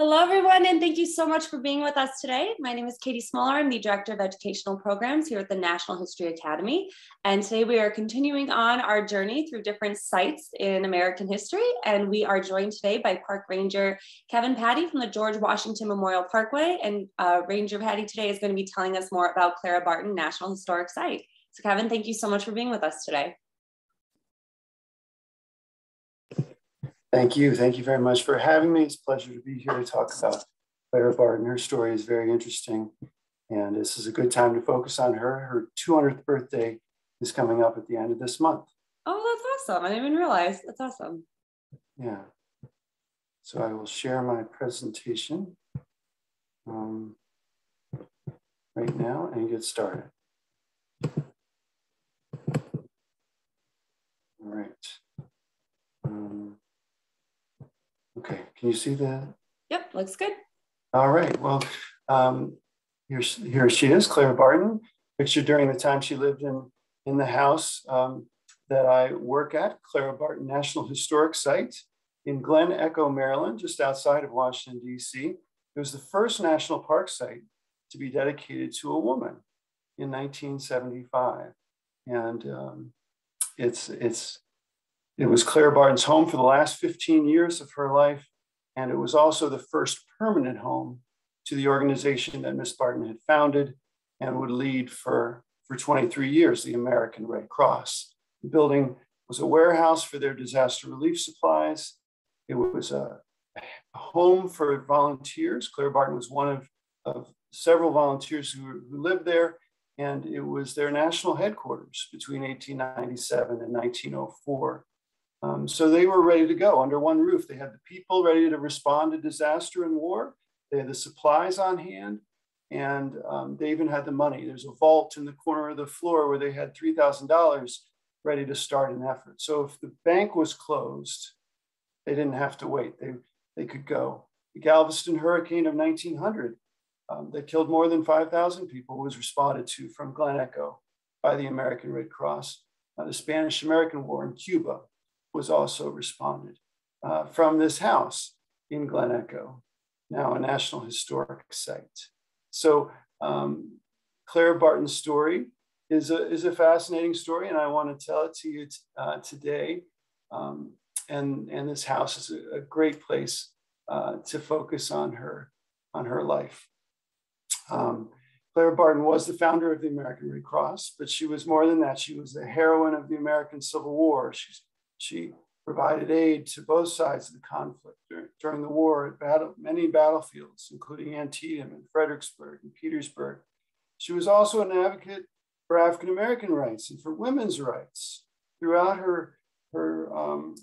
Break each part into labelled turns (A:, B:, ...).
A: Hello, everyone, and thank you so much for being with us today. My name is Katie Smoller. I'm the Director of Educational Programs here at the National History Academy. And today we are continuing on our journey through different sites in American history. And we are joined today by Park Ranger Kevin Patty from the George Washington Memorial Parkway. And uh, Ranger Patty today is going to be telling us more about Clara Barton National Historic Site. So, Kevin, thank you so much for being with us today.
B: Thank you. Thank you very much for having me. It's a pleasure to be here to talk about Clara Barton. Her story is very interesting. And this is a good time to focus on her. Her 200th birthday is coming up at the end of this month.
A: Oh, that's awesome. I didn't even realize. That's awesome.
B: Yeah. So I will share my presentation um, right now and get started. All right. Um, can you see that?
A: Yep, looks good.
B: All right, well, um, here, here she is, Clara Barton, pictured during the time she lived in, in the house um, that I work at, Clara Barton National Historic Site in Glen Echo, Maryland, just outside of Washington, D.C. It was the first national park site to be dedicated to a woman in 1975. And um, it's, it's it was Clara Barton's home for the last 15 years of her life, and it was also the first permanent home to the organization that Miss Barton had founded and would lead for, for 23 years, the American Red Cross. The building was a warehouse for their disaster relief supplies. It was a, a home for volunteers. Clara Barton was one of, of several volunteers who, who lived there, and it was their national headquarters between 1897 and 1904. Um, so they were ready to go under one roof. They had the people ready to respond to disaster and war. They had the supplies on hand, and um, they even had the money. There's a vault in the corner of the floor where they had $3,000 ready to start an effort. So if the bank was closed, they didn't have to wait. They, they could go. The Galveston hurricane of 1900 um, that killed more than 5,000 people was responded to from Glen Echo by the American Red Cross. Uh, the Spanish American War in Cuba was also responded uh, from this house in Glen Echo, now a National Historic Site. So um, Clara Barton's story is a, is a fascinating story, and I want to tell it to you uh, today. Um, and, and this house is a, a great place uh, to focus on her, on her life. Um, Barton was the founder of the American Red Cross, but she was more than that. She was the heroine of the American Civil War. She's she provided aid to both sides of the conflict during, the war at battle, many battlefields, including Antietam and Fredericksburg and Petersburg. She was also an advocate for African American rights and for women's rights throughout her, her, um,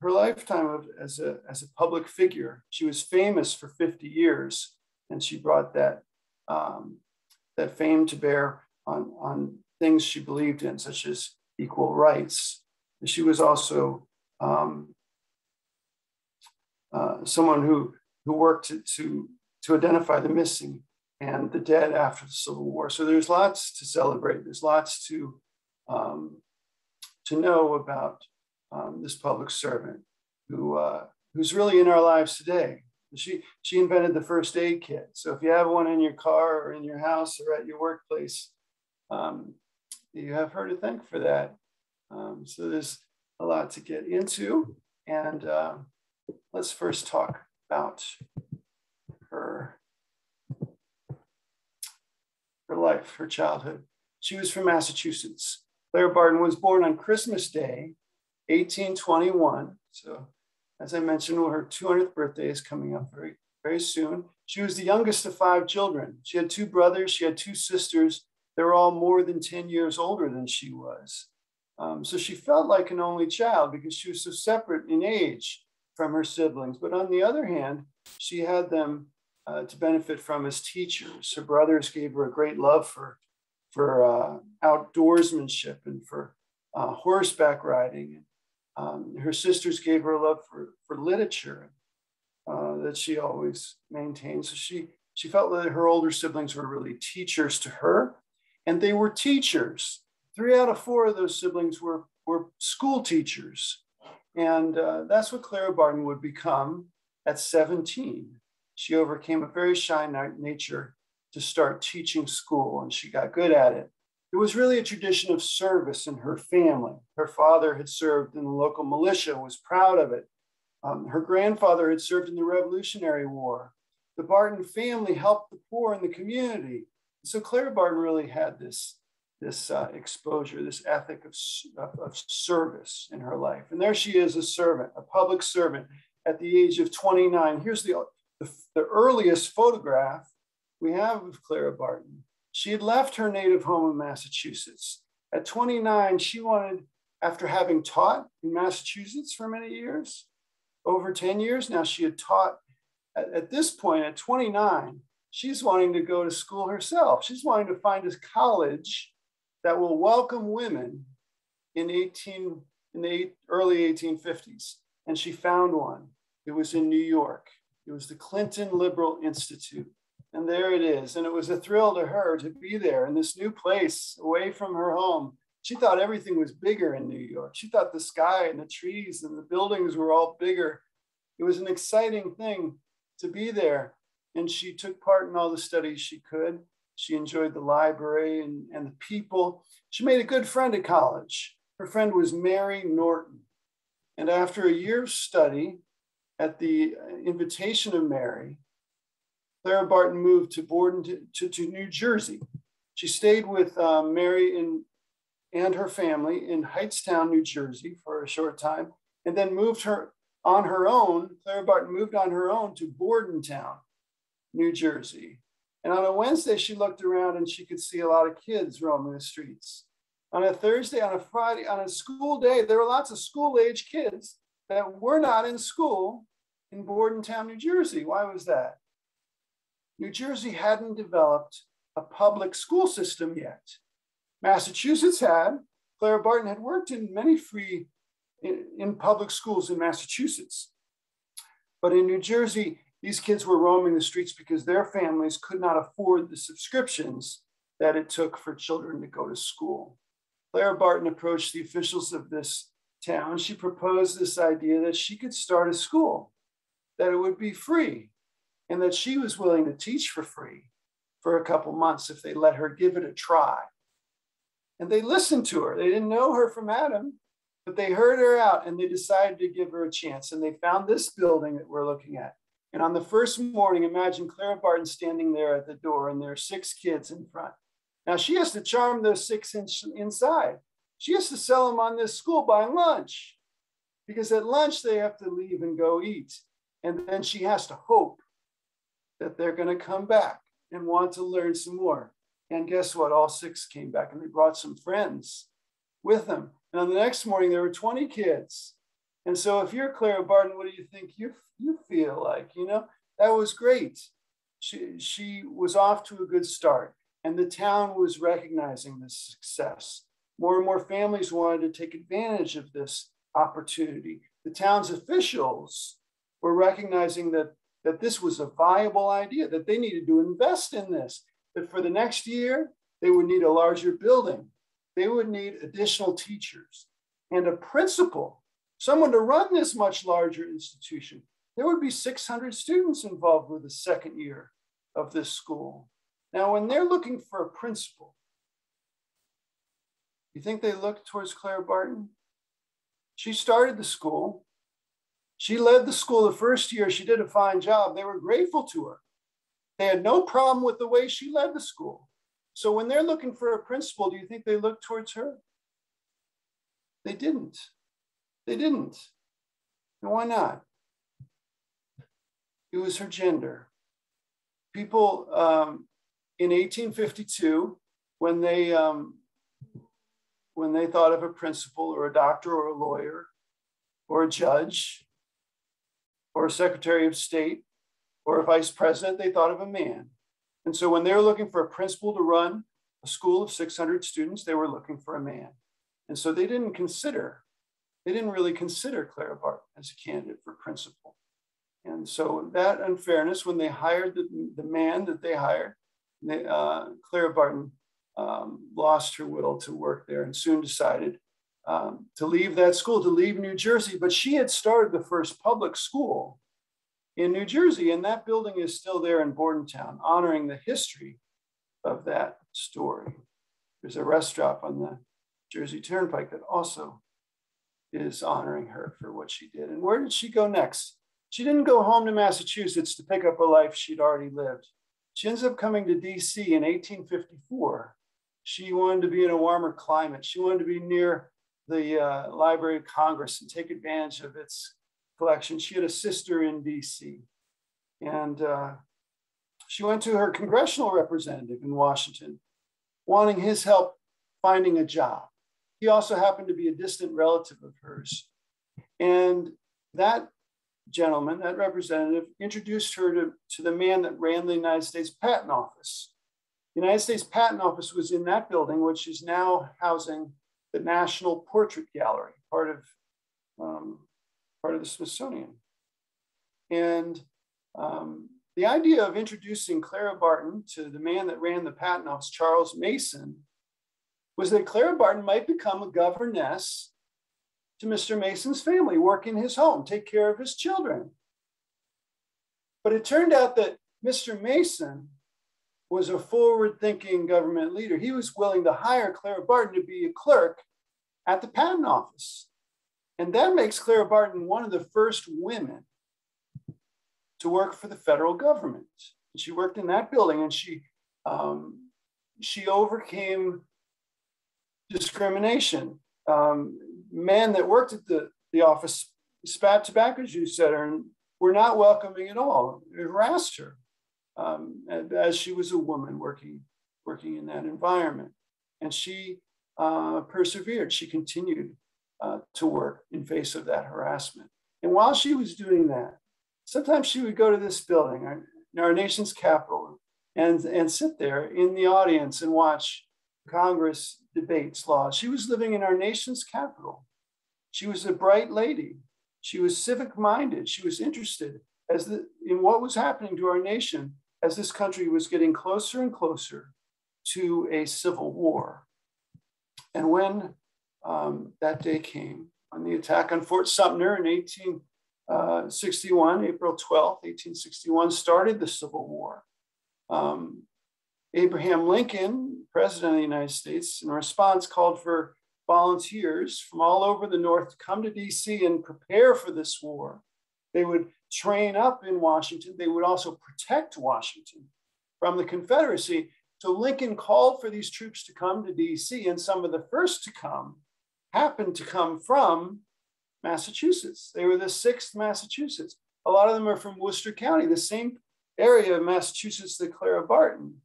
B: her lifetime of, as, a, as a public figure. She was famous for 50 years, and she brought that, um, that fame to bear on, on things she believed in, such as equal rights she was also um, uh, someone who, who worked to, to, to identify the missing and the dead after the Civil War. So there's lots to celebrate. There's lots to, um, to know about um, this public servant who, uh, who's really in our lives today. She, she invented the first aid kit. So if you have one in your car or in your house or at your workplace, um, you have her to thank for that. Um, so there's a lot to get into. And uh, let's first talk about her, her life, her childhood. She was from Massachusetts. Clara Barton was born on Christmas Day, 1821. So as I mentioned, her 200th birthday is coming up very, very soon. She was the youngest of five children. She had two brothers, she had two sisters. They were all more than 10 years older than she was. Um, so she felt like an only child because she was so separate in age from her siblings. But on the other hand, she had them uh, to benefit from as teachers. Her brothers gave her a great love for, for uh, outdoorsmanship and for uh, horseback riding. Um, her sisters gave her a love for, for literature uh, that she always maintained. So she, she felt that her older siblings were really teachers to her, and they were teachers three out of four of those siblings were, were school teachers. And uh, that's what Clara Barton would become at 17. she overcame a very shy nature to start teaching school, and she got good at it. It was really a tradition of service in her family. Her father had served in the local militia, was proud of it. Um, her grandfather had served in the Revolutionary War. The Barton family helped the poor in the community. So Clara Barton really had this, this uh, exposure, this ethic of, of, service in her life. And there she is, a servant, a public servant at the age of 29. Here's the, the, the earliest photograph we have of Clara Barton. She had left her native home in Massachusetts. At 29, she wanted, after having taught in Massachusetts for many years, over 10 years now, she had taught. At, at this point, at 29, she's wanting to go to school herself. She's wanting to find a college that will welcome women in 18 in the early 1850s. And she found one. It was in New York. It was the Clinton Liberal Institute. And there it is. And it was a thrill to her to be there in this new place away from her home. She thought everything was bigger in New York. She thought the sky and the trees and the buildings were all bigger. It was an exciting thing to be there. And she took part in all the studies she could. She enjoyed the library and, and the people. She made a good friend at college. Her friend was Mary Norton. And after a year's study, at the invitation of Mary, Clara Barton moved to Borden to, to, to New Jersey. She stayed with um, Mary in, and her family in Hightstown, New Jersey for a short time, and then moved her on her own. Clara Barton moved on her own to Bordentown, New Jersey. And on a Wednesday, she looked around and she could see a lot of kids roaming the streets. On a Thursday, on a Friday, on a school day, there were lots of school age kids that were not in school in Bordentown, New Jersey. Why was that? New Jersey hadn't developed a public school system yet. Massachusetts had. Clara Barton had worked in many free in, in public schools in Massachusetts. But in New Jersey, these kids were roaming the streets because their families could not afford the subscriptions that it took for children to go to school. Clara Barton approached the officials of this town. She proposed this idea that she could start a school, that it would be free, and that she was willing to teach for free for a couple months if they let her give it a try. And they listened to her. They didn't know her from Adam, but they heard her out and they decided to give her a chance. And they found this building that we're looking at. And on the first morning, imagine Clara Barton standing there at the door and there are six kids in front. Now she has to charm those six in, inside. She has to sell them on this school by lunch because at lunch they have to leave and go eat. And then she has to hope that they're going to come back and want to learn some more. And guess what? All six came back and they brought some friends with them. And on the next morning, there were 20 kids. And so if you're Clara Barton, what do you think you, you feel like? You know, that was great. She, she was off to a good start. And the town was recognizing this success. More and more families wanted to take advantage of this opportunity. The town's officials were recognizing that that this was a viable idea, that they needed to invest in this, that for the next year, they would need a larger building. They would need additional teachers and a principal, someone to run this much larger institution. There would be 600 students involved with the second year of this school. Now, when they're looking for a principal, do you think they look towards Clara Barton? She started the school. She led the school the first year. She did a fine job. They were grateful to her. They had no problem with the way she led the school. So when they're looking for a principal, do you think they look towards her? They didn't. They didn't. And why not? It was her gender. People um, in 1852, when they um, when they thought of a principal or a doctor or a lawyer or a judge, or a secretary of state or a vice president, they thought of a man. And so when they were looking for a principal to run a school of 600 students, they were looking for a man. And so they didn't consider, they didn't really consider Clara Barton as a candidate for principal. And so that unfairness, when they hired the, the man that they hired, they, uh, Clara Barton um, lost her will to work there and soon decided um, to leave that school, to leave New Jersey. But she had started the first public school in New Jersey. And that building is still there in Bordentown, honoring the history of that story. There's a rest stop on the Jersey Turnpike that also is honoring her for what she did. And where did she go next? She didn't go home to Massachusetts to pick up a life she'd already lived. She ends up coming to DC in 1854. She wanted to be in a warmer climate. She wanted to be near the uh, Library of Congress and take advantage of its collection. She had a sister in DC. And uh, she went to her congressional representative in Washington, wanting his help finding a job. He also happened to be a distant relative of hers. And that gentleman, that representative, introduced her to, to the man that ran the United States Patent Office. The United States Patent Office was in that building, which is now housing the National Portrait Gallery, part of, um, part of the Smithsonian. And um, the idea of introducing Clara Barton to the man that ran the patent office, Charles Mason, was that Clara Barton might become a governess to Mr. Mason's family, work in his home, take care of his children. But it turned out that Mr. Mason was a forward thinking government leader. He was willing to hire Clara Barton to be a clerk at the patent office. And that makes Clara Barton one of the first women to work for the federal government. She worked in that building and she, um, she overcame discrimination. Um, men that worked at the, the office spat tobacco juice at her and were not welcoming at all, it harassed her um, as she was a woman working, working in that environment. And she uh, persevered. She continued uh, to work in face of that harassment. And while she was doing that, sometimes she would go to this building, our, our nation's capital, and, and sit there in the audience and watch Congress debates laws. She was living in our nation's capital. She was a bright lady. She was civic minded. She was interested as the, in what was happening to our nation as this country was getting closer and closer to a civil war. And when um, that day came, on the attack on Fort Sumter in 1861, uh, April 12, 1861, started the Civil War. Um, Abraham Lincoln, President of the United States, in response called for volunteers from all over the North to come to DC and prepare for this war. They would train up in Washington. They would also protect Washington from the Confederacy. So Lincoln called for these troops to come to DC, and some of the first to come happened to come from Massachusetts. They were the sixth Massachusetts. A lot of them are from Worcester County, the same area of Massachusetts that Clara Barton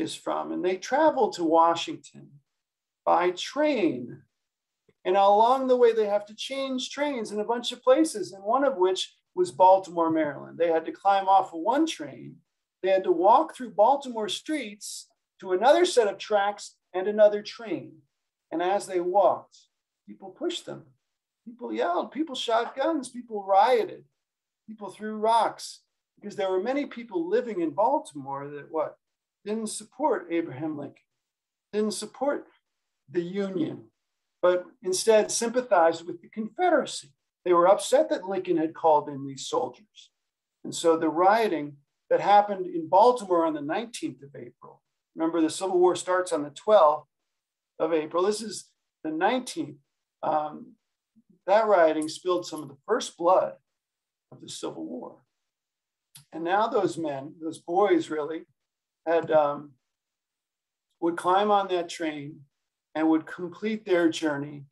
B: is from. And they traveled to Washington by train. And along the way, they have to change trains in a bunch of places, and one of which was Baltimore, Maryland. They had to climb off of one train. They had to walk through Baltimore streets to another set of tracks and another train. And as they walked, people pushed them. People yelled, people shot guns, people rioted, people threw rocks because there were many people living in Baltimore that what didn't support Abraham Lincoln, didn't support the Union, but instead sympathized with the Confederacy. They were upset that Lincoln had called in these soldiers. And so the rioting that happened in Baltimore on the 19th of April, remember the Civil War starts on the 12th of April. This is the 19th. Um, that rioting spilled some of the first blood of the Civil War. And now those men, those boys really, had um, would climb on that train and would complete their journey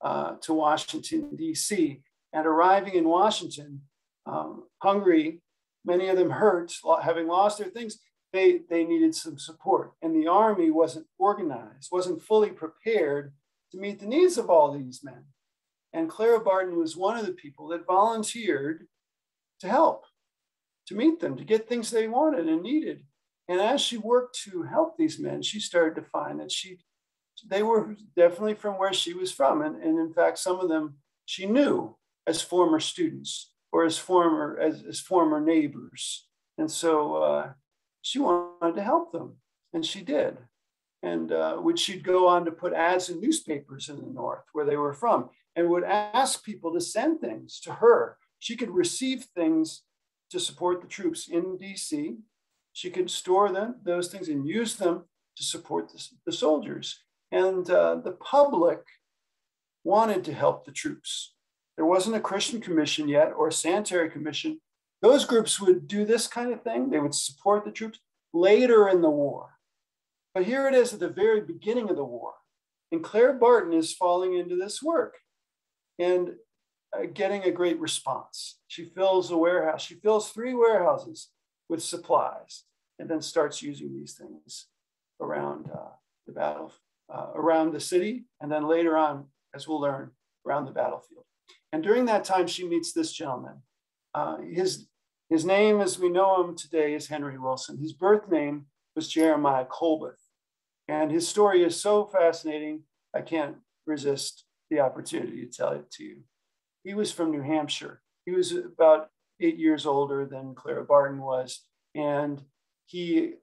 B: uh, to Washington, D.C. And arriving in Washington, um, hungry, many of them hurt, having lost their things, they, they needed some support. And the army wasn't organized, wasn't fully prepared to meet the needs of all these men. And Clara Barton was one of the people that volunteered to help, to meet them, to get things they wanted and needed. And as she worked to help these men, she started to find that she they were definitely from where she was from. And, and in fact, some of them she knew as former students or as former as, as former neighbors. And so uh, she wanted to help them, and she did. And uh, would she'd go on to put ads in newspapers in the North where they were from, and would ask people to send things to her. She could receive things to support the troops in DC. She could store them, those things and use them to support the, the soldiers. And uh, the public wanted to help the troops. There wasn't a Christian commission yet or a sanitary commission. Those groups would do this kind of thing. They would support the troops later in the war. But here it is at the very beginning of the war. And Clara Barton is falling into this work and uh, getting a great response. She fills a warehouse. She fills three warehouses with supplies and then starts using these things around uh, the battle, uh, around the city, and then later on, as we'll learn, around the battlefield. And during that time, she meets this gentleman. Uh, his, his name, as we know him today, is Henry Wilson. His birth name was Jeremiah Colbath. And his story is so fascinating, I can't resist the opportunity to tell it to you. He was from New Hampshire. He was about eight years older than Clara Barton was. And he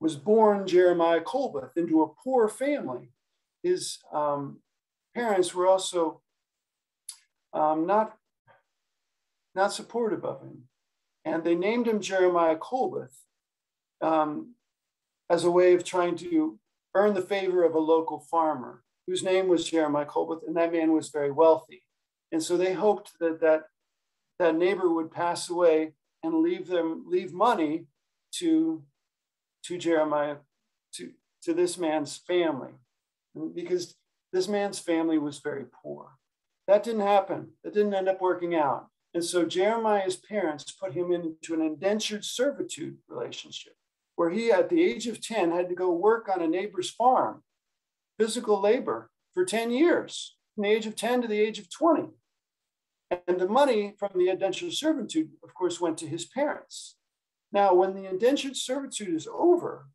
B: was born Jeremiah Colbath into a poor family. His um, parents were also um, not, not supportive of him. And they named him Jeremiah Colbath um, as a way of trying to earn the favor of a local farmer whose name was Jeremiah Colbath, and that man was very wealthy. And so they hoped that that, that neighbor would pass away and leave them leave money to, to Jeremiah, to, to this man's family, because this man's family was very poor. That didn't happen. That didn't end up working out. And so Jeremiah's parents put him into an indentured servitude relationship where he, at the age of 10, had to go work on a neighbor's farm, physical labor, for 10 years, from the age of 10 to the age of 20. And the money from the indentured servitude, of course, went to his parents. Now, when the indentured servitude is over,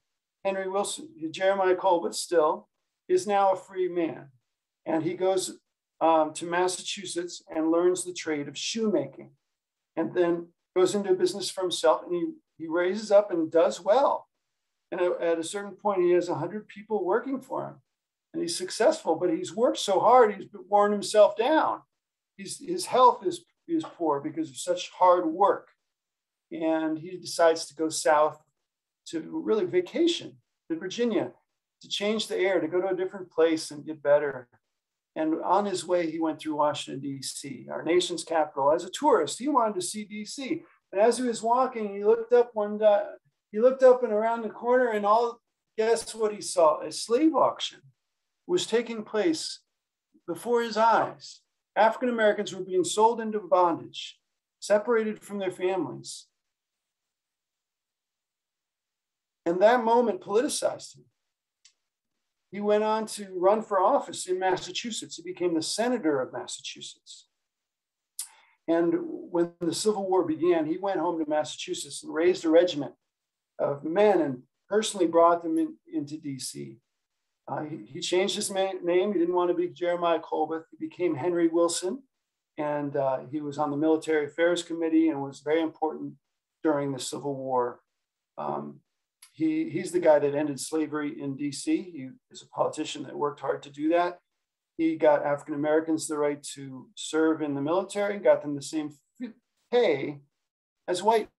B: Henry Wilson, Jeremiah Colbath still, is now a free man. And he goes um, to Massachusetts and learns the trade of shoemaking and then goes into business for himself and he he raises up and does well. And at a certain point, he has 100 people working for him. And he's successful, but he's worked so hard, he's worn himself down. He's, his health is, is poor because of such hard work. And he decides to go south to really vacation to Virginia, to change the air, to go to a different place and get better. And on his way, he went through Washington, D.C., our nation's capital. As a tourist, he wanted to see D.C. And as he was walking, he looked up one day, he looked up and around the corner, and all guess what he saw? A slave auction was taking place before his eyes. African Americans were being sold into bondage, separated from their families. And that moment politicized him. He went on to run for office in Massachusetts. He became the senator of Massachusetts. And when the Civil War began, he went home to Massachusetts and raised a regiment of men and personally brought them in, into DC. Uh, he, he, changed his name. He didn't want to be Jeremiah Colbath. He became Henry Wilson. And uh, he was on the Military Affairs Committee and was very important during the Civil War. Um, he, he's the guy that ended slavery in DC. He is a politician that worked hard to do that. He got African Americans the right to serve in the military, got them the same pay as white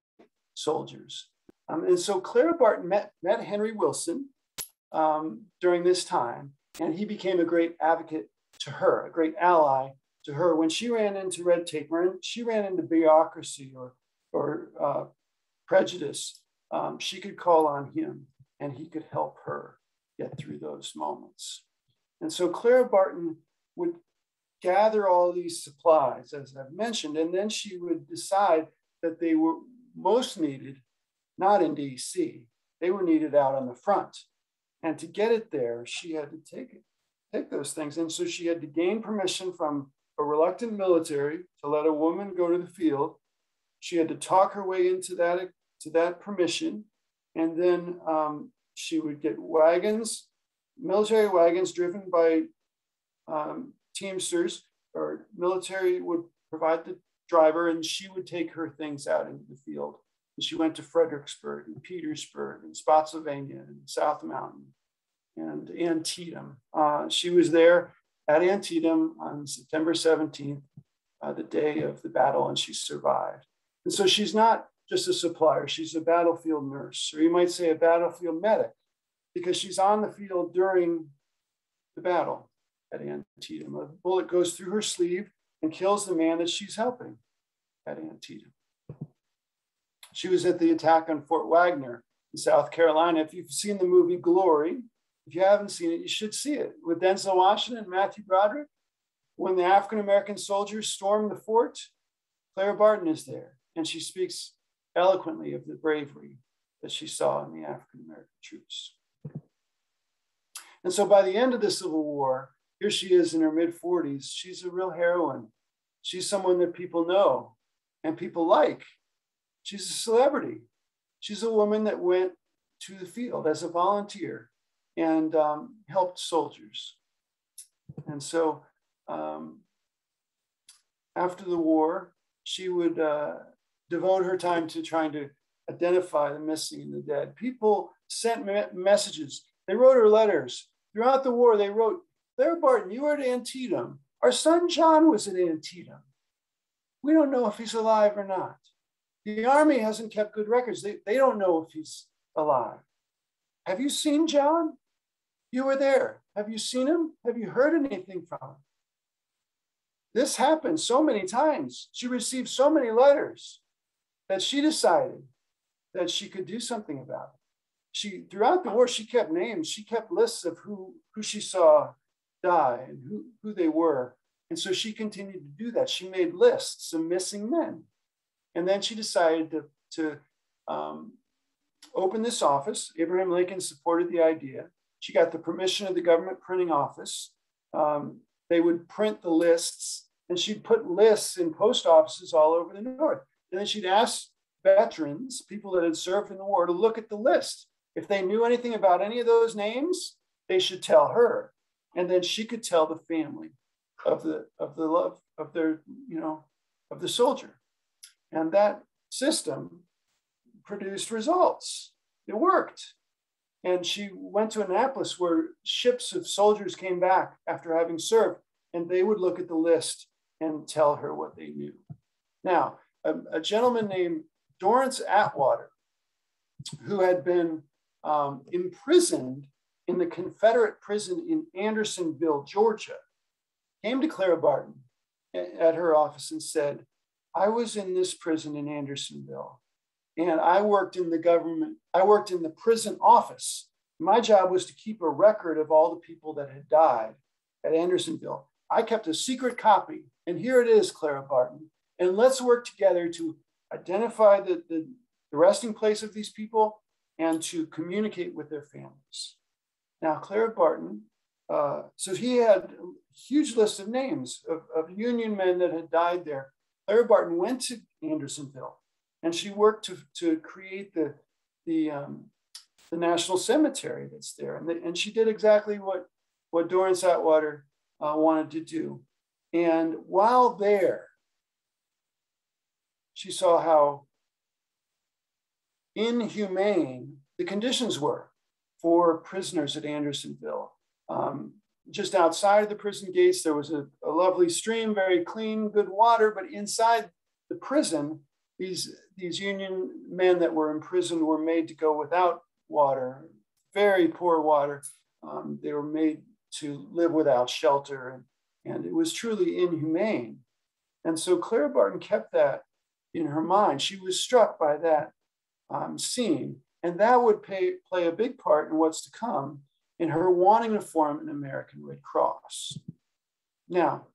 B: soldiers. Um, and so Clara Barton met, met Henry Wilson um, during this time, and he became a great advocate to her, a great ally to her. When she ran into red tape, when she ran into bureaucracy or, or uh, prejudice, um, she could call on him and he could help her get through those moments. And so Clara Barton would gather all these supplies, as I've mentioned, and then she would decide that they were most needed not in DC, they were needed out on the front. And to get it there, she had to take it, take those things. And so she had to gain permission from a reluctant military to let a woman go to the field. She had to talk her way into that, to that permission. And then um, she would get wagons military wagons driven by um, Teamsters or military would provide the driver and she would take her things out into the field. And she went to Fredericksburg and Petersburg and Spotsylvania and South Mountain and Antietam. Uh, she was there at Antietam on September 17th, uh, the day of the battle, and she survived. And so she's not just a supplier, she's a battlefield nurse, or you might say a battlefield medic, because she's on the field during the battle at Antietam. A bullet goes through her sleeve and kills the man that she's helping at Antietam. She was at the attack on Fort Wagner in South Carolina. If you've seen the movie Glory, if you haven't seen it, you should see it with Denzel Washington and Matthew Broderick. When the African American soldiers storm the fort, Clara Barton is there and she speaks eloquently of the bravery that she saw in the African American troops. And so by the end of the Civil War, here she is in her mid 40s. She's a real heroine. She's someone that people know and people like. She's a celebrity. She's a woman that went to the field as a volunteer and um, helped soldiers. And so um, after the war, she would uh, devote her time to trying to identify the missing and the dead. People sent me messages. They wrote her letters. Throughout the war, they wrote, Clara Barton, you were at Antietam. Our son John was at Antietam. We don't know if he's alive or not. The Army hasn't kept good records. They, they don't know if he's alive. Have you seen John? You were there. Have you seen him? Have you heard anything from him? This happened so many times. She received so many letters that she decided that she could do something about it. She throughout the war, she kept names, she kept lists of who, who she saw die and who, who they were. And so she continued to do that. She made lists of missing men. And then she decided to, to um, open this office. Abraham Lincoln supported the idea. She got the permission of the government printing office. Um, they would print the lists, and she'd put lists in post offices all over the North. And then she'd ask veterans, people that had served in the war, to look at the list. If they knew anything about any of those names, they should tell her. And then she could tell the family of the of the love of their, you know, of the soldier. And that system produced results. It worked. And she went to Annapolis where ships of soldiers came back after having served, and they would look at the list and tell her what they knew. Now, a, a gentleman named Dorrance Atwater, who had been um, imprisoned in the Confederate prison in Andersonville, Georgia, came to Clara Barton at her office and said, I was in this prison in Andersonville and I worked in the government, I worked in the prison office. My job was to keep a record of all the people that had died at Andersonville. I kept a secret copy, and here it is, Clara Barton. And let's work together to identify the, the, the resting place of these people and to communicate with their families. Now, Clara Barton, uh, so he had a huge list of names of, of Union men that had died there. Clara Barton went to Andersonville and she worked to, to create the, the, um, the national cemetery that's there. And, the, and she did exactly what, what Dorrance Atwater uh, wanted to do. And while there, she saw how inhumane the conditions were for prisoners at Andersonville. Um, just outside of the prison gates, there was a, a lovely stream, very clean, good water, but inside the prison, these, these Union men that were imprisoned were made to go without water, very poor water. Um, they were made to live without shelter, and, and it was truly inhumane. And so Clara Barton kept that in her mind. She was struck by that um, scene, and that would pay, play a big part in what's to come in her wanting to form an American Red Cross. Now,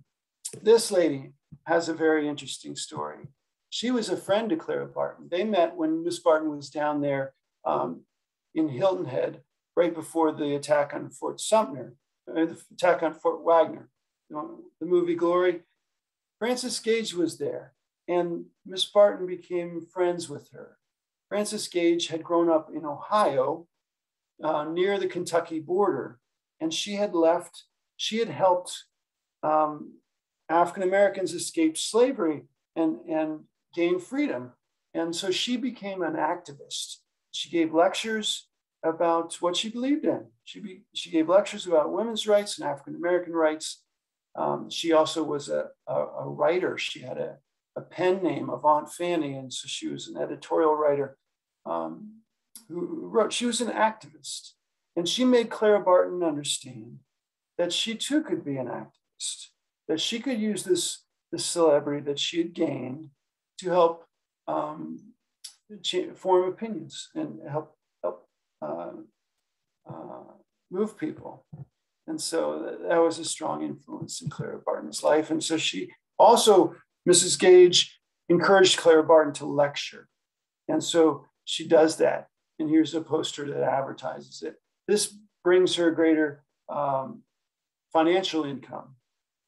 B: this lady has a very interesting story. She was a friend to Clara Barton. They met when Miss Barton was down there um, in Hilton Head right before the attack on Fort Sumter, uh, the attack on Fort Wagner, you know, the movie Glory. Frances Gage was there, and Miss Barton became friends with her. Frances Gage had grown up in Ohio uh, near the Kentucky border, and she had left, she had helped um, African Americans escape slavery and, and gain freedom. And so she became an activist. She gave lectures about what she believed in. She, be, she gave lectures about women's rights and African American rights. Um, she also was a, a, a, writer. She had a, a pen name of Aunt Fanny. And so she was an editorial writer um, who wrote, she was an activist. And she made Clara Barton understand that she too could be an activist, that she could use this, this celebrity that she had gained to help um, form opinions and help, help uh, uh, move people. And so that, that was a strong influence in Clara Barton's life. And so she also, Mrs. Gage encouraged Clara Barton to lecture. And so she does that. And here's a poster that advertises it. This brings her greater um, financial income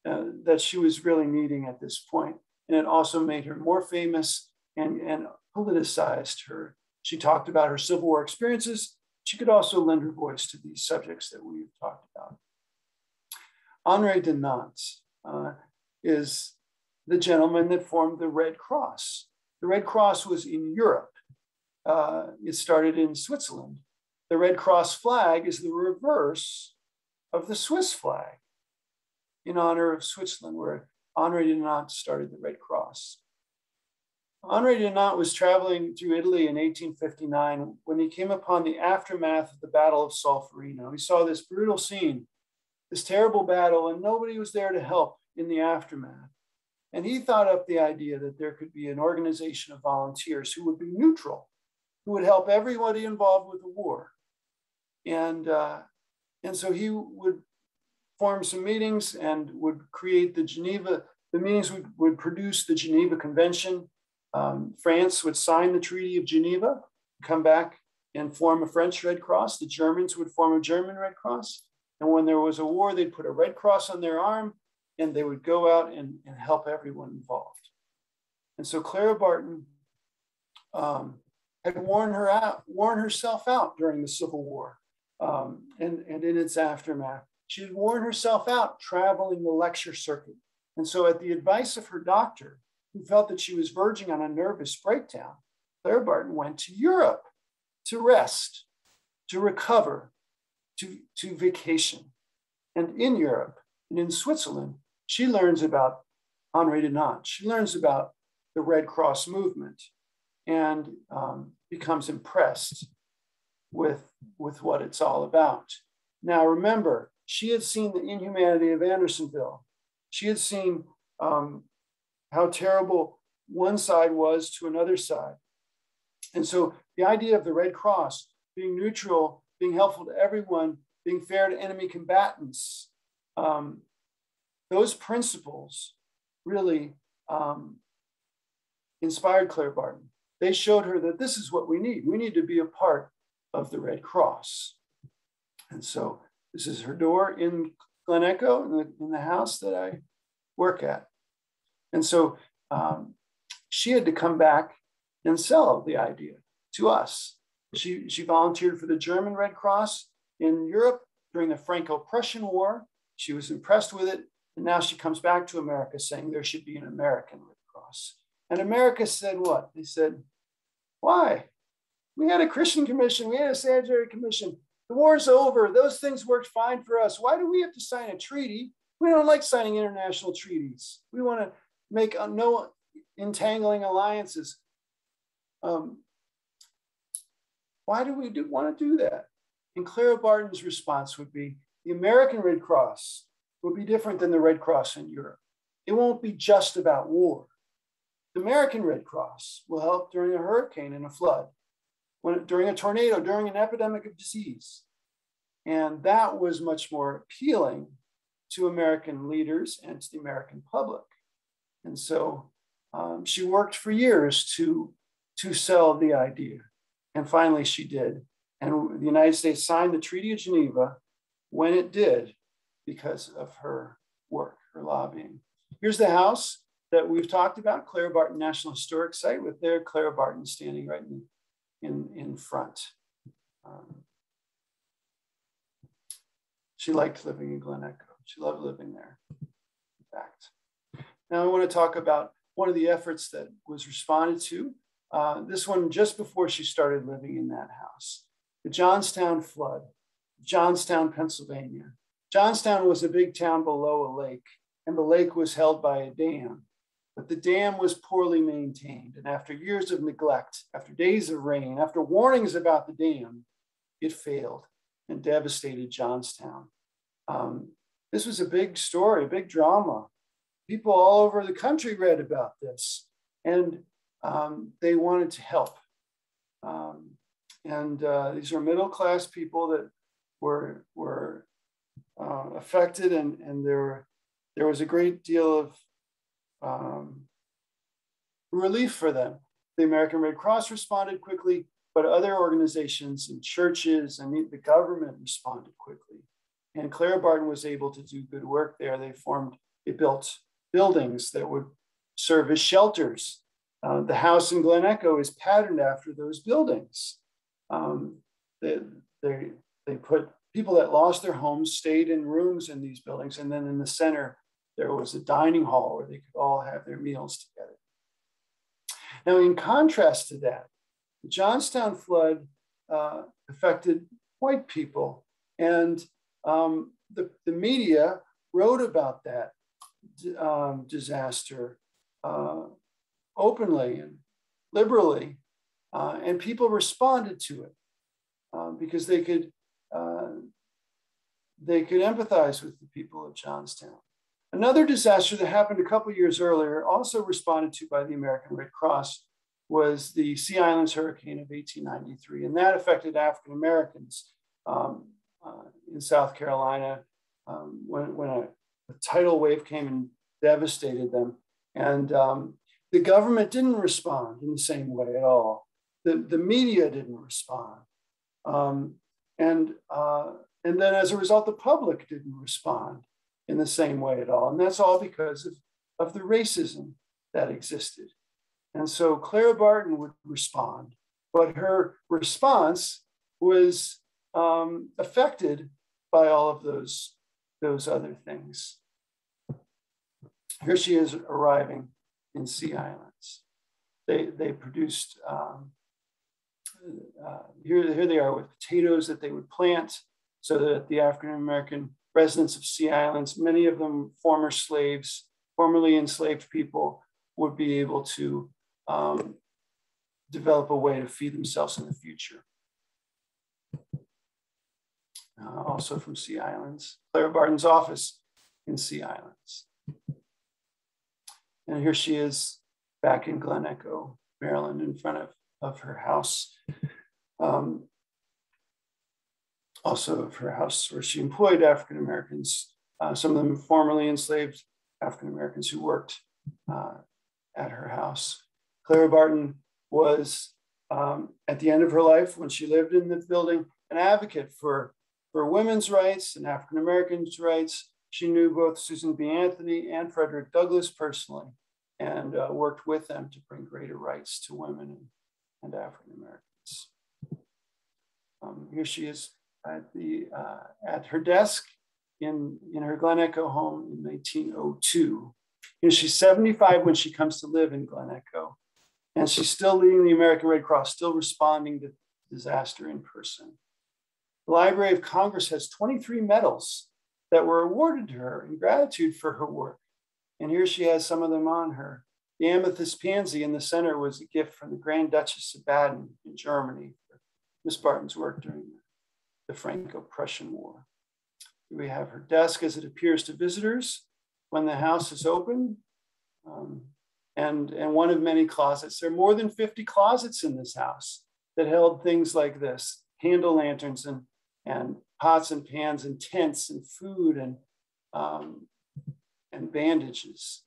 B: uh, that she was really needing at this point. And it also made her more famous and, and politicized her. She talked about her Civil War experiences. She could also lend her voice to these subjects that we've talked about. Henri Dunant uh, is the gentleman that formed the Red Cross. The Red Cross was in Europe. Uh, it started in Switzerland. The Red Cross flag is the reverse of the Swiss flag in honor of Switzerland, where Henri Dunant started the Red Cross. Henri Dunant was traveling through Italy in 1859 when he came upon the aftermath of the Battle of Solferino. He saw this brutal scene, this terrible battle, and nobody was there to help in the aftermath. And he thought up the idea that there could be an organization of volunteers who would be neutral, who would help everybody involved with the war. And, uh, and so he would form some meetings and would create the Geneva, the meetings would, would produce the Geneva Convention um, France would sign the Treaty of Geneva, come back and form a French Red Cross. The Germans would form a German Red Cross. And when there was a war, they'd put a Red Cross on their arm and they would go out and, and help everyone involved. And so Clara Barton um, had worn her out, worn herself out during the Civil War um, and, and in its aftermath. She had worn herself out traveling the lecture circuit. And so, at the advice of her doctor, who felt that she was verging on a nervous breakdown, Clara Barton went to Europe to rest, to recover, to, to vacation. And in Europe and in Switzerland, she learns about Henri Dunant. She learns about the Red Cross movement and um, becomes impressed with, with what it's all about. Now, remember, she had seen the inhumanity of Andersonville. She had seen um, how terrible one side was to another side. And so the idea of the Red Cross being neutral, being helpful to everyone, being fair to enemy combatants, um, those principles really um, inspired Clara Barton. They showed her that this is what we need. We need to be a part of the Red Cross. And so this is her door in Glen Echo, in the, in the house that I work at. And so um, she had to come back and sell the idea to us. She, she volunteered for the German Red Cross in Europe during the Franco Prussian War. She was impressed with it. And now she comes back to America saying there should be an American Red Cross. And America said what? They said, why? We had a Christian commission, we had a sanitary commission. The war's over. Those things worked fine for us. Why do we have to sign a treaty? We don't like signing international treaties. We want to make no entangling alliances. Um, why do we do, want to do that? And Clara Barton's response would be the American Red Cross will be different than the Red Cross in Europe. It won't be just about war. The American Red Cross will help during a hurricane and a flood, when, during a tornado, during an epidemic of disease. And that was much more appealing to American leaders and to the American public. And so um, she worked for years to, to sell the idea. And finally, she did. And the United States signed the Treaty of Geneva when it did because of her work, her lobbying. Here's the house that we've talked about, Clara Barton National Historic Site, with their Clara Barton standing right in, in, in front. Um, she liked living in Glen Echo. She loved living there, in fact. Now I want to talk about one of the efforts that was responded to. Uh, this one just before she started living in that house. The Johnstown flood, Johnstown, Pennsylvania. Johnstown was a big town below a lake, and the lake was held by a dam. But the dam was poorly maintained. And after years of neglect, after days of rain, after warnings about the dam, it failed and devastated Johnstown. Um, this was a big story, a big drama. People all over the country read about this and um, they wanted to help. Um, and uh, these are middle class people that were, were uh, affected, and, and there, there was a great deal of um, relief for them. The American Red Cross responded quickly, but other organizations and churches and the government responded quickly. And Clara Barton was able to do good work there. They formed, they built buildings that would serve as shelters. Uh, the house in Glen Echo is patterned after those buildings. Um, they, they, they put people that lost their homes stayed in rooms in these buildings. And then in the center, there was a dining hall where they could all have their meals together. Now, in contrast to that, the Johnstown flood uh, affected white people, and um, the, the media wrote about that um, disaster uh, openly and liberally, uh, and people responded to it um, because they could uh, they could empathize with the people of Johnstown. Another disaster that happened a couple years earlier, also responded to by the American Red Cross, was the Sea Islands hurricane of 1893, and that affected African Americans um, uh, in South Carolina um, when, when a, a, tidal wave came and devastated them. And um, the government didn't respond in the same way at all. The, the media didn't respond. Um, and, uh, and then as a result, the public didn't respond in the same way at all. And that's all because of, of the racism that existed. And so Clara Barton would respond, but her response was um, affected by all of those, those other things. Here she is arriving in Sea Islands. They, they produced um, uh, here, here they are with potatoes that they would plant so that the African American residents of Sea Islands, many of them former slaves, formerly enslaved people, would be able to um, develop a way to feed themselves in the future. Uh, also from Sea Islands, Clara Barton's office in Sea Islands. And here she is back in Glen Echo, Maryland, in front of of her house. Um, also of her house where she employed African Americans, uh, some of them formerly enslaved African Americans who worked uh, at her house. Clara Barton was, um, at the end of her life, when she lived in the building, an advocate for, for women's rights and African Americans' rights. She knew both Susan B. Anthony and Frederick Douglass personally and uh, worked with them to bring greater rights to women and African Americans. Um, here she is at, the, uh, at her desk in, in her Glen Echo home in 1902. You know, she's 75 when she comes to live in Glen Echo, and she's still leading the American Red Cross, still responding to disaster in person. The Library of Congress has 23 medals that were awarded to her in gratitude for her work. And here she has some of them on her. The amethyst pansy in the center was a gift from the Grand Duchess of Baden in Germany for Miss Barton's work during the Franco-Prussian War. We have her desk as it appears to visitors when the house is open, um, and, and one of many closets. There are more than 50 closets in this house that held things like this, candle lanterns and, and pots and pans and tents and food and, um, and bandages.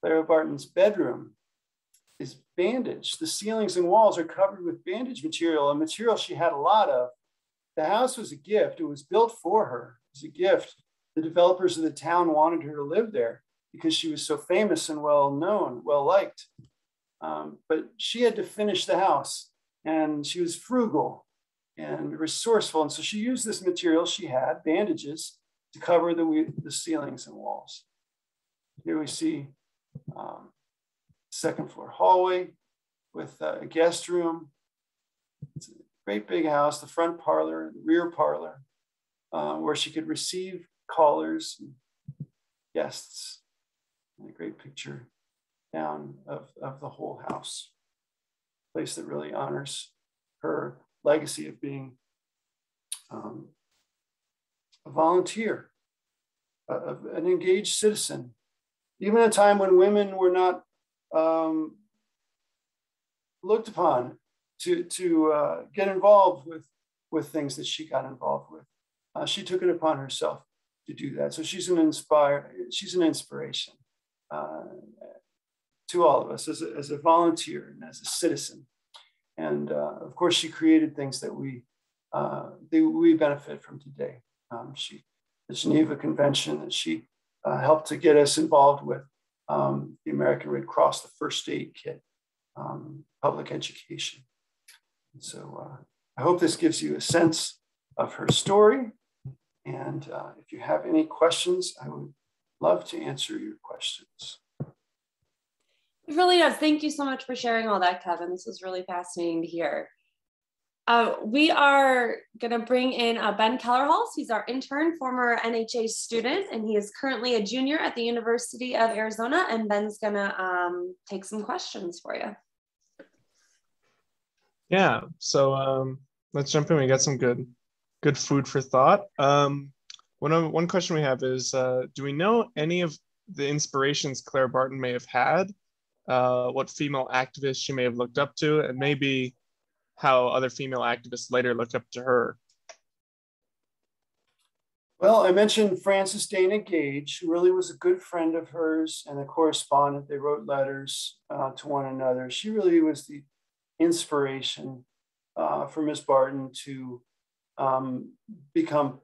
B: Clara Barton's bedroom is bandaged. The ceilings and walls are covered with bandage material, a material she had a lot of. The house was a gift. It was built for her. It was a gift. The developers of the town wanted her to live there because she was so famous and well known, well liked. Um, but she had to finish the house and she was frugal and resourceful. And so she used this material she had, bandages, to cover the, the ceilings and walls. Here we see um, second floor hallway with a guest room. It's great big house, the front parlor, the rear parlor, uh, where she could receive callers and guests. And a great picture. down of, of the whole house. A place that really honors her legacy of being um, a volunteer, uh, an engaged citizen, even a time when women were not um, looked upon to, to uh, get involved with, with things that she got involved with. Uh, she took it upon herself to do that. So she's an inspire, she's an inspiration uh, to all of us as a, as a volunteer and as a citizen. And uh, of course, she created things that we uh, that we benefit from today. Um, she, the Geneva Convention that she uh, helped to get us involved with, um, the American Red Cross, the first aid kit, um, public education. So uh, I hope this gives you a sense of her story. And uh, if you have any questions, I would love to answer your questions.
A: It really does. Thank you so much for sharing all that, Kevin. This was really fascinating to hear. Uh, we are going to bring in uh, Ben Kellerhals. He's our intern, former NHA student, and he is currently a junior at the University of Arizona. And Ben's going to um, take some questions for you.
C: Yeah. So um, let's jump in. We got some good, good food for thought. Um, one one question we have is: uh, Do we know any of the inspirations Clara Barton may have had? Uh, what female activists she may have looked up to, and maybe how other female activists later looked up to her.
B: Well, I mentioned Frances Dana Gage, who really was a good friend of hers and a correspondent. They wrote letters uh, to one another. She really was the inspiration uh, for Miss Barton to um, become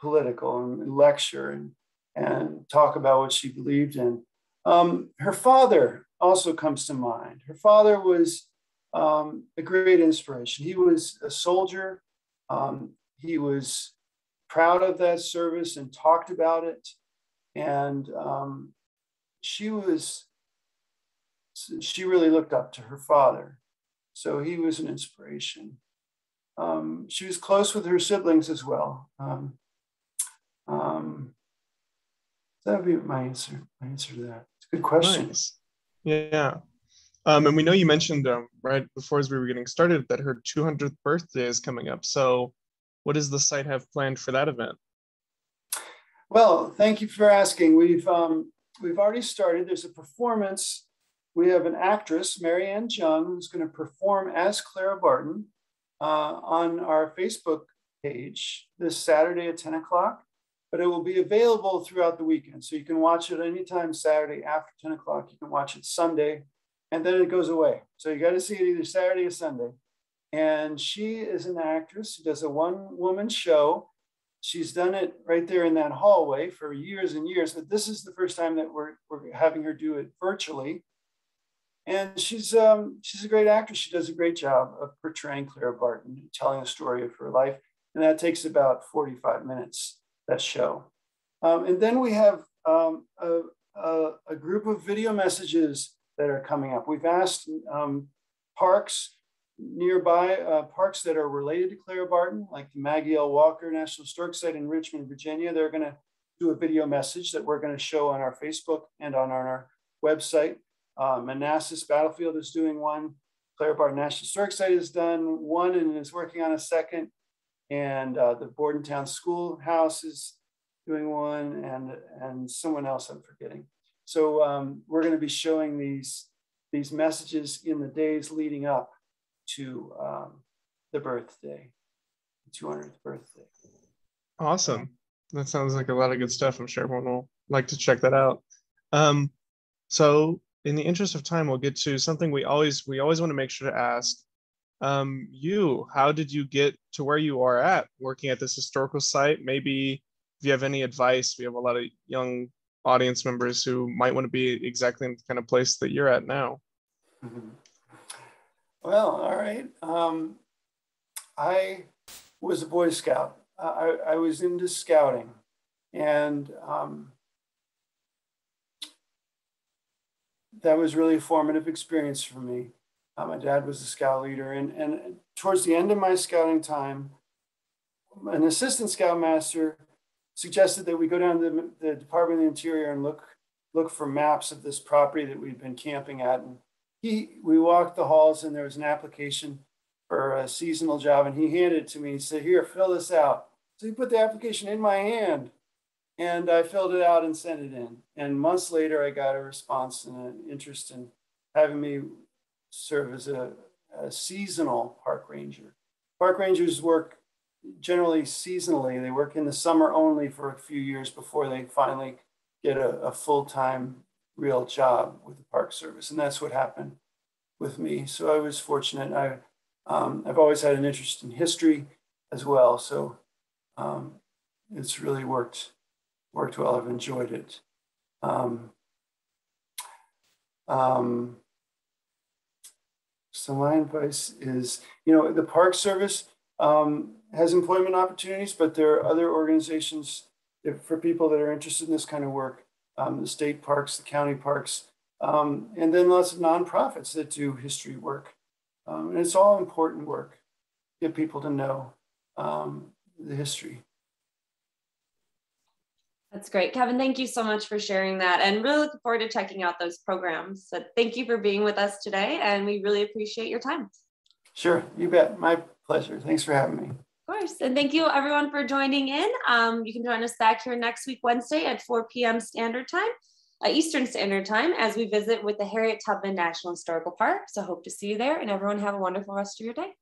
B: political and lecture and, and talk about what she believed in. Um, her father also comes to mind. Her father was um, a great inspiration. He was a soldier. Um, he was proud of that service and talked about it. And um, she was, she really looked up to her father. So he was an inspiration. Um, she was close with her siblings as well. Um, um, that would be my answer. My answer to that. It's a good question.
C: Nice. Yeah. Um, and we know you mentioned um, right before as we were getting started that her 200th birthday is coming up. So, what does the site have planned for that event?
B: Well, thank you for asking. We've um, we've already started. There's a performance. We have an actress, Marianne Jung, who's going to perform as Clara Barton uh, on our Facebook page this Saturday at 10 o'clock. But it will be available throughout the weekend, so you can watch it anytime Saturday after 10 o'clock. You can watch it Sunday and then it goes away. So you got to see it either Saturday or Sunday. And she is an actress who does a one woman show. She's done it right there in that hallway for years and years, but this is the first time that we're, we're having her do it virtually. And she's um, she's a great actress. She does a great job of portraying Clara Barton, telling a story of her life, and that takes about 45 minutes. That show, um, and then we have um, a, a, a, group of video messages that are coming up. We've asked um, parks nearby, uh, parks that are related to Clara Barton, like the Maggie L. Walker National Historic Site in Richmond, Virginia. They're going to do a video message that we're going to show on our Facebook and on our website. Uh, Manassas Battlefield is doing one. Clara Barton National Historic Site has done one and is working on a second. And uh, the Bordentown Schoolhouse is doing one, and, and someone else I'm forgetting. So um, we're going to be showing these, these messages in the days leading up to um, the birthday, the 200th birthday.
C: Awesome. That sounds like a lot of good stuff. I'm sure everyone will like to check that out. Um, so in the interest of time, we'll get to something we always we always want to make sure to ask. Um, you, how did you get to where you are at working at this historical site? Maybe if you have any advice, we have a lot of young audience members who might want to be exactly in the kind of place that you're at now?
B: Mm-hmm. Well, all right. Um, I was a Boy Scout. I, I was into scouting, and um, that was really a formative experience for me. Uh, my dad was a scout leader, and, and towards the end of my scouting time, an assistant scoutmaster suggested that we go down to the, the Department of the Interior and look look for maps of this property that we'd been camping at. And he, we walked the halls and there was an application for a seasonal job and he handed it to me. He said, here, fill this out. So he put the application in my hand and I filled it out and sent it in. And months later, I got a response and an interest in having me serve as a, a seasonal park ranger. Park rangers work generally seasonally. They work in the summer only for a few years before they finally get a, a full-time real job with the Park Service. And that's what happened with me. So I was fortunate. I, um, I've always had an interest in history as well. So um, it's really worked, worked well. I've enjoyed it. Um, um, so my advice is, you know, the Park Service um, has employment opportunities, but there are other organizations for people that are interested in this kind of work, um, the state parks, the county parks, um, and then lots of nonprofits that do history work. Um, and it's all important work, get people to know the history.
A: That's great. Kevin, thank you so much for sharing that and really looking forward to checking out those programs. So thank you for being with us today and we really appreciate your time.
B: Sure, you bet. My pleasure. Thanks for having me.
A: Of course. And thank you everyone for joining in. Um, you can join us back here next week, Wednesday at 4 p.m. Standard Time, uh, Eastern Standard Time, as we visit with the Harriet Tubman National Historical Park. So hope to see you there and everyone have a wonderful rest of your day.